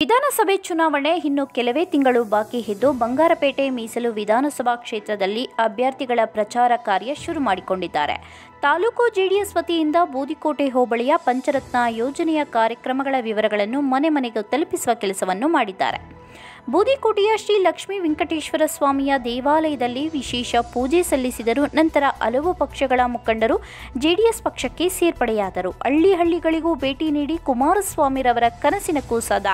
ವಿಧಾನಸಭೆ ಚುನಾವಣೆ ಇನ್ನು ಕೆಲವೇ ತಿಂಗಳು ಬಾಕಿ ಇದ್ದು ಬಂಗಾರಪೇಟೆ ಮೀಸಲು ವಿಧಾನಸಭಾ ಕ್ಷೇತ್ರದಲ್ಲಿ ಅಭ್ಯರ್ಥಿಗಳ ಪ್ರಚಾರ ಕಾರ್ಯ ಶುರು ಮಾಡಿಕೊಂಡಿದ್ದಾರೆ. ತಾಲೂಕು ಜೆಡಿಎಸ್ ವತಿಯಿಂದ ಬೂದಿಕೋಟೆ ಹೋಬಳಿಯ ಪಂಚರತ್ನ ಯೋಜನೆಯ ಕಾರ್ಯಕ್ರಮಗಳ ವಿವರಗಳನ್ನು ಮನೆ ಮನೆಗೆ ತಲುಪಿಸುವ ಕೆಲಸವನ್ನು ಮಾಡಿದ್ದಾರೆ. ಬೂದಿಕೋಟೆಯ ಶ್ರೀ ಲಕ್ಷ್ಮೀ ವೆಂಕಟೇಶ್ವರ ಸ್ವಾಮಿಯ ದೇವಾಲಯದಲ್ಲಿ ವಿಶೇಷ ಪೂಜೆ ಸಲ್ಲಿಸಿದರು. ನಂತರ ಹಲವು ಪಕ್ಷಗಳ ಮುಖಂಡರು ಜೆಡಿಎಸ್ ಪಕ್ಷಕ್ಕೆ ಸೇರ್ಪಡೆಯಾದರು. ಹಳ್ಳಿ ಹಳ್ಳಿಗಳಿಗೂ ಭೇಟಿ ನೀಡಿ ಕುಮಾರಸ್ವಾಮಿರವರ ಕನಸಿನ ಕೂಸಾದ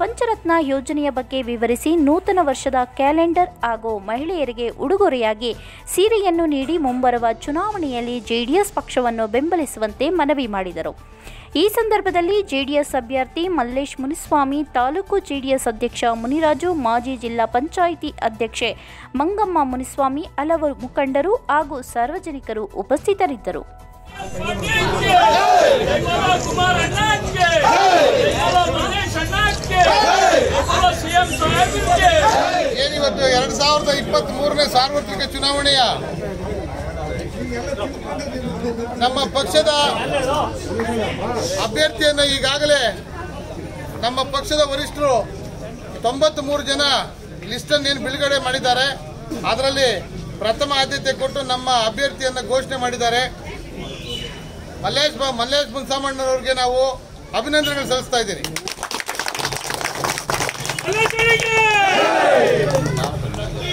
ಪಂಚರತ್ನ ಯೋಜನೆಯ ಬಗ್ಗೆ ವಿವರಿಸಿ ನೂತನ ವರ್ಷದ ಕ್ಯಾಲೆಂಡರ್ ಹಾಗೂ ಮಹಿಳೆಯರಿಗೆ ಉಡುಗೊರೆಯಾಗಿ ಸೀರೆಯನ್ನು ನೀಡಿ ಮುಂಬರುವ ಚುನಾವಣೆಯಲ್ಲಿ ಜೆಡಿಎಸ್ ಪಕ್ಷವನ್ನು ಬೆಂಬಲಿಸುವಂತೆ ಮನವಿ ಮಾಡಿದರು. ಈ ಸಂದರ್ಭದಲ್ಲಿ ಜೆಡಿಎಸ್ ಅಭ್ಯರ್ಥಿ ಮಲ್ಲೇಶ್ ಮುನಿಸ್ವಾಮಿ, ತಾಲೂಕು ಜೆಡಿಎಸ್ ಅಧ್ಯಕ್ಷ ಮುನಿರಾಜು, ಮಾಜಿ ಜಿಲ್ಲಾ ಪಂಚಾಯಿತಿ ಅಧ್ಯಕ್ಷೆ ಮಂಗಮ್ಮ ಮುನಿಸ್ವಾಮಿ ಹಲವು ಮುಖಂಡರು ಹಾಗೂ ಸಾರ್ವಜನಿಕರು ಉಪಸ್ಥಿತರಿದ್ದರು. ಏನಿವತ್ತು? ಎರಡು ಸಾವಿರದ ಇಪ್ಪತ್ತ್ ಮೂರನೇ ಸಾರ್ವತ್ರಿಕ ಚುನಾವಣೆಯ ನಮ್ಮ ಪಕ್ಷದ ಅಭ್ಯರ್ಥಿಯನ್ನು ಈಗಾಗಲೇ ನಮ್ಮ ಪಕ್ಷದ ವರಿಷ್ಠರು ತೊಂಬತ್ತ್ ಮೂರು ಜನ ಲಿಸ್ಟನ್ನು ಏನು ಬಿಡುಗಡೆ ಮಾಡಿದ್ದಾರೆ. ಅದರಲ್ಲಿ ಪ್ರಥಮ ಆದ್ಯತೆ ಕೊಟ್ಟು ನಮ್ಮ ಅಭ್ಯರ್ಥಿಯನ್ನು ಘೋಷಣೆ ಮಾಡಿದ್ದಾರೆ. ಮಲ್ಲೇಶ್ ಬಾ, ಮಲ್ಲೇಶ್ ಮುನ್ಸಾಮಣ್ಣನವ್ರಿಗೆ ನಾವು ಅಭಿನಂದನೆಗಳು ಸಲ್ಲಿಸ್ತಾ ಇದ್ದೀನಿ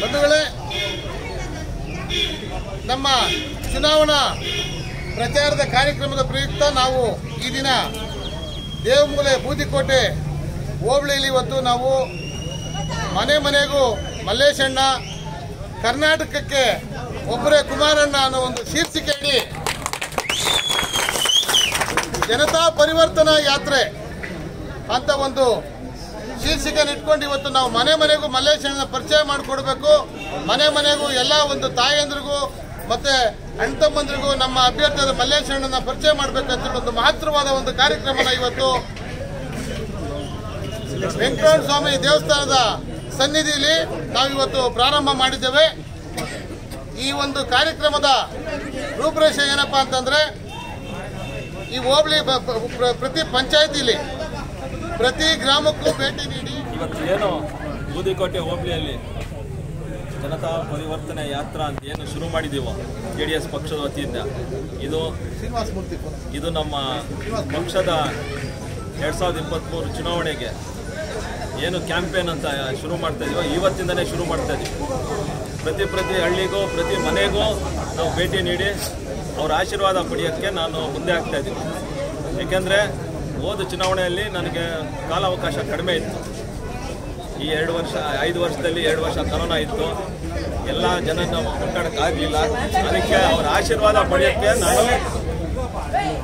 ಬಂಧುಗಳೇ ನಮ್ಮ ಚುನಾವಣಾ ಪ್ರಚಾರದ ಕಾರ್ಯಕ್ರಮದ ಪ್ರಯುಕ್ತ ನಾವು ಈ ದಿನ ದೇವಮೂಲೆ ಬೂದಿಕೋಟೆ ಹೋಬಳಿಯಲ್ಲಿ ಇವತ್ತು ನಾವು ಮನೆ ಮನೆಗೂ ಮಲ್ಲೇಶಣ್ಣ, ಕರ್ನಾಟಕಕ್ಕೆ ಒಬ್ಬರೇ ಕುಮಾರಣ್ಣ ಅನ್ನೋ ಒಂದು ಶೀರ್ಷಿಕೆಯಲ್ಲಿ ಜನತಾ ಪರಿವರ್ತನಾ ಯಾತ್ರೆ ಅಂತ ಒಂದು ಶೀರ್ಷಿಕೆಯನ್ನು ಇಟ್ಕೊಂಡು ಇವತ್ತು ನಾವು ಮನೆ ಮನೆಗೂ ಮಲ್ಲೇಶ್ವರನ ಪರಿಚಯ ಮಾಡಿಕೊಡ್ಬೇಕು. ಮನೆ ಮನೆಗೂ ಎಲ್ಲ ಒಂದು ತಾಯಂದ್ರಿಗೂ ಮತ್ತೆ ಅಣ್ಣ ತಮ್ಮಂದ್ರಿಗೂ ನಮ್ಮ ಅಭ್ಯರ್ಥಿಯಾದ ಮಲ್ಲೇಶಣ್ಣನ ಪರಿಚಯ ಮಾಡಬೇಕಂತ ಒಂದು ಮಹತ್ವವಾದ ಒಂದು ಕಾರ್ಯಕ್ರಮನ ಇವತ್ತು ವೆಂಕಟರಮಣ ಸ್ವಾಮಿ ದೇವಸ್ಥಾನದ ಸನ್ನಿಧಿಯಲ್ಲಿ ನಾವಿವತ್ತು ಪ್ರಾರಂಭ ಮಾಡಿದ್ದೇವೆ. ಈ ಒಂದು ಕಾರ್ಯಕ್ರಮದ ರೂಪರೇಷೆ ಏನಪ್ಪಾ ಅಂತಂದ್ರೆ ಈ ಹೋಬಳಿ ಪ್ರತಿ ಪಂಚಾಯತಿಲಿ ಪ್ರತಿ ಗ್ರಾಮಕ್ಕೂ ಭೇಟಿ ನೀಡಿ. ಇವತ್ತು ಏನು ಬೂದಿಕೋಟೆ ಹೋಬಳಿಯಲ್ಲಿ ಜನತಾ ಪರಿವರ್ತನೆ ಯಾತ್ರಾ ಅಂತ ಏನು ಶುರು ಮಾಡಿದ್ದೀವೋ ಜೆ ಡಿ ಎಸ್ ಪಕ್ಷದ ವತಿಯಿಂದ. ಇದು ಇದು ನಮ್ಮ ಪಕ್ಷದ ಎರಡು ಸಾವಿರದ ಇಪ್ಪತ್ತ್ಮೂರು ಚುನಾವಣೆಗೆ ಏನು ಕ್ಯಾಂಪೇನ್ ಅಂತ ಶುರು ಮಾಡ್ತಾ ಇದೀವೋ, ಇವತ್ತಿಂದನೇ ಶುರು ಮಾಡ್ತಾ ಇದೀವಿ. ಪ್ರತಿ ಪ್ರತಿ ಹಳ್ಳಿಗೂ, ಪ್ರತಿ ಮನೆಗೂ ನಾವು ಭೇಟಿ ನೀಡಿ, ಅವರ ಆಶೀರ್ವಾದ ಪಡೆಯೋಕ್ಕೆ ನಾನು ಮುಂದೆ ಆಗ್ತಾ ಇದ್ದೀನಿ ಏಕೆಂದರೆ ಹೋದ ಚುನಾವಣೆಯಲ್ಲಿ ನನಗೆ ಕಾಲಾವಕಾಶ ಕಡಿಮೆ ಇತ್ತು. ಈ ಎರಡು ವರ್ಷ, ಐದು ವರ್ಷದಲ್ಲಿ ಎರಡು ವರ್ಷ ಕರೋನಾ ಇತ್ತು. ಎಲ್ಲ ಜನನ ಮುಟ್ಟಾಡೋಕ್ಕಾಗಲಿಲ್ಲ ಅದಕ್ಕೆ ಅವರ ಆಶೀರ್ವಾದ ಪಡೆಯೋಕ್ಕೆ ನಾನು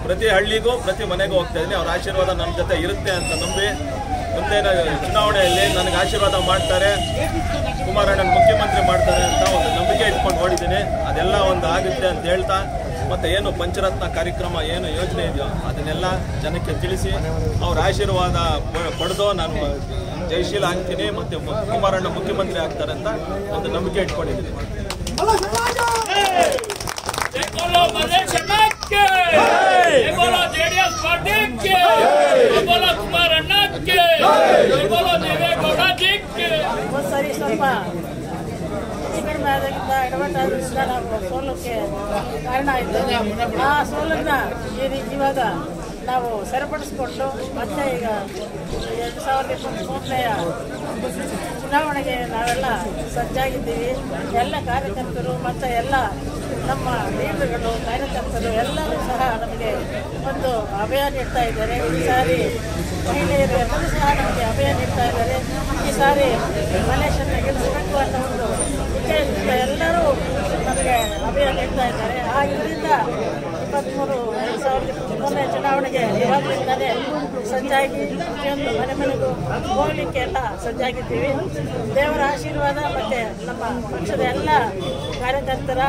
ಪ್ರತಿ ಹಳ್ಳಿಗೂ, ಪ್ರತಿ ಮನೆಗೂ ಹೋಗ್ತಾ ಇದ್ದೀನಿ. ಅವ್ರ ಆಶೀರ್ವಾದ ನಮ್ಮ ಜೊತೆ ಇರುತ್ತೆ ಅಂತ ನಂಬಿ ಮುಂದೆ ಚುನಾವಣೆಯಲ್ಲಿ ನನಗೆ ಆಶೀರ್ವಾದ ಮಾಡ್ತಾರೆ. ಕುಮಾರಣ್ಣನ ಮುಖ್ಯಮಂತ್ರಿ ಮಾಡ್ತಾರೆ ಅಂತ ಒಂದು ನಂಬಿಕೆ ಇಟ್ಕೊಂಡು ಓಡಿದ್ದೀನಿ. ಅದೆಲ್ಲ ಒಂದು ಆಗುತ್ತೆ ಅಂತ ಹೇಳ್ತಾ ಮತ್ತೆ ಏನು ಪಂಚರತ್ನ ಕಾರ್ಯಕ್ರಮ ಏನು ಯೋಜನೆ ಇದೆಯೋ ಅದನ್ನೆಲ್ಲ ಜನಕ್ಕೆ ತಿಳಿಸಿ ಅವ್ರ ಆಶೀರ್ವಾದ ಪಡೆದು ನಾನು ಜಯಶೀಲ ಆಗ್ತೀನಿ ಮತ್ತೆ ಕುಮಾರಣ್ಣ ಮುಖ್ಯಮಂತ್ರಿ ಆಗ್ತಾರೆ ಅಂತ ಒಂದು ನಂಬಿಕೆ ಇಟ್ಕೊಂಡಿದ್ದೀನಿ. ಎಡವಟ್ಟಾದ್ರಿಂದ ನಾವು ಸೋಲಕ್ಕೆ ಕಾರಣ ಆಯಿತು ಆ ಸೋಲನ್ನ ಇವಾಗ ನಾವು ಸರಿಪಡಿಸ್ಕೊಂಡು ಮತ್ತೆ ಈಗ ಎರಡು ಸಾವಿರದ ಇಪ್ಪತ್ತ್ಮೂರನೆಯ ಚುನಾವಣೆಗೆ ನಾವೆಲ್ಲ ಸಜ್ಜಾಗಿದ್ದೀವಿ ಎಲ್ಲ ಕಾರ್ಯಕರ್ತರು ಮತ್ತು ಎಲ್ಲ ನಮ್ಮ ಲೀಡರ್ಗಳು ಕಾರ್ಯಕರ್ತರು ಎಲ್ಲರೂ ಸಹ ನಮಗೆ ಒಂದು ಅಭಯ ನೀಡ್ತಾ ಇದ್ದಾರೆ ಈ ಸಾರಿ ಮಹಿಳೆಯರು ಎಲ್ಲರೂ ಸಹ ನಮಗೆ ಅಭಯ ನೀಡ್ತಾ ಇದ್ದಾರೆ ಈ ಸಾರಿ ಮಲೇಷನ್ನ ಗೆಲ್ಲಿಸಬೇಕು ಅನ್ನೋ ಒಂದು ಎಲ್ಲರೂ ನಮಗೆ ಅಭಯ ನೀಡ್ತಾ ಇದ್ದಾರೆ. ಆ ಇದರಿಂದ ಇಪ್ಪತ್ತ್ಮೂರು ಎರಡು ಸಾವಿರದ ಇಪ್ಪತ್ತ್ಮೂರನೇ ಚುನಾವಣೆಗೆ ಇವಾಗಲಿಂದಲೇ ಸಜ್ಜಾಗಿ ಪ್ರತಿಯೊಂದು ಮನೆ ಮನೆಗೂ ಹೋಗಲಿಕ್ಕೆ ಎಲ್ಲ ಸಜ್ಜಾಗಿದ್ದೀವಿ ದೇವರ ಆಶೀರ್ವಾದ ಮತ್ತು ನಮ್ಮ ಪಕ್ಷದ ಎಲ್ಲ ಕಾರ್ಯಕರ್ತರ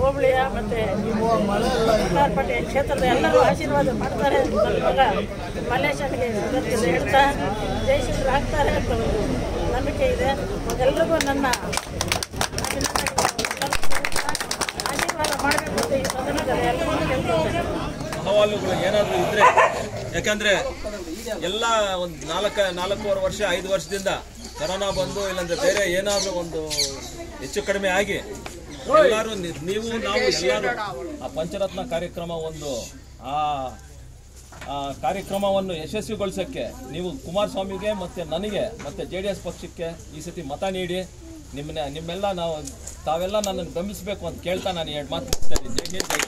ಹೋಬಳಿಯ ಮತ್ತು ಕಾರ್ಪಟ್ಟಿ ಕ್ಷೇತ್ರದ ಎಲ್ಲರೂ ಆಶೀರ್ವಾದ ಮಾಡ್ತಾರೆ. ನನ್ನ ಮಗ ಮಲ್ಲೇಶನಿಗೆ ಹೇಳ್ತಾ ಜಯಶೀಲರು ಆಗ್ತಾರೆ ಅಂತ ಒಂದು ನಂಬಿಕೆ ಇದೆ. ಎಲ್ರಿಗೂ ನನ್ನ ಎಲ್ಲರಿಗೂ ಏನಾದರೂ ಇದ್ರೆ, ಯಾಕಂದ್ರೆ ಎಲ್ಲ ಒಂದು ನಾಲ್ಕ, ನಾಲ್ಕೂವರೆ ವರ್ಷ, ಐದು ವರ್ಷದಿಂದ ಕರೋನಾ ಬಂದು, ಇಲ್ಲಾಂದ್ರೆ ಬೇರೆ ಏನಾದರೂ ಒಂದು ಹೆಚ್ಚು ಕಡಿಮೆ ಆಗಿ ಎಲ್ಲರೂ ನೀವು, ನಾವು ಎಲ್ಲರೂ ಆ ಪಂಚರತ್ನ ಕಾರ್ಯಕ್ರಮ ಒಂದು, ಆ ಆ ಕಾರ್ಯಕ್ರಮವನ್ನು ಯಶಸ್ವಿಗೊಳಿಸೋಕ್ಕೆ ನೀವು ಕುಮಾರಸ್ವಾಮಿಗೆ ಮತ್ತು ನನಗೆ ಮತ್ತು ಜೆ ಪಕ್ಷಕ್ಕೆ ಈ ಸತಿ ಮತ ನೀಡಿ. ನಿಮ್ಮನ್ನ ನಿಮ್ಮೆಲ್ಲ ನಾವು ತಾವೆಲ್ಲ ನನ್ನನ್ನು ಬೆಂಬಲಿಸಬೇಕು ಅಂತ ಕೇಳ್ತಾ ನಾನು ಎರಡು ಮಾತು ಮುಗಿಸ್ತೇನೆ ಜೈ.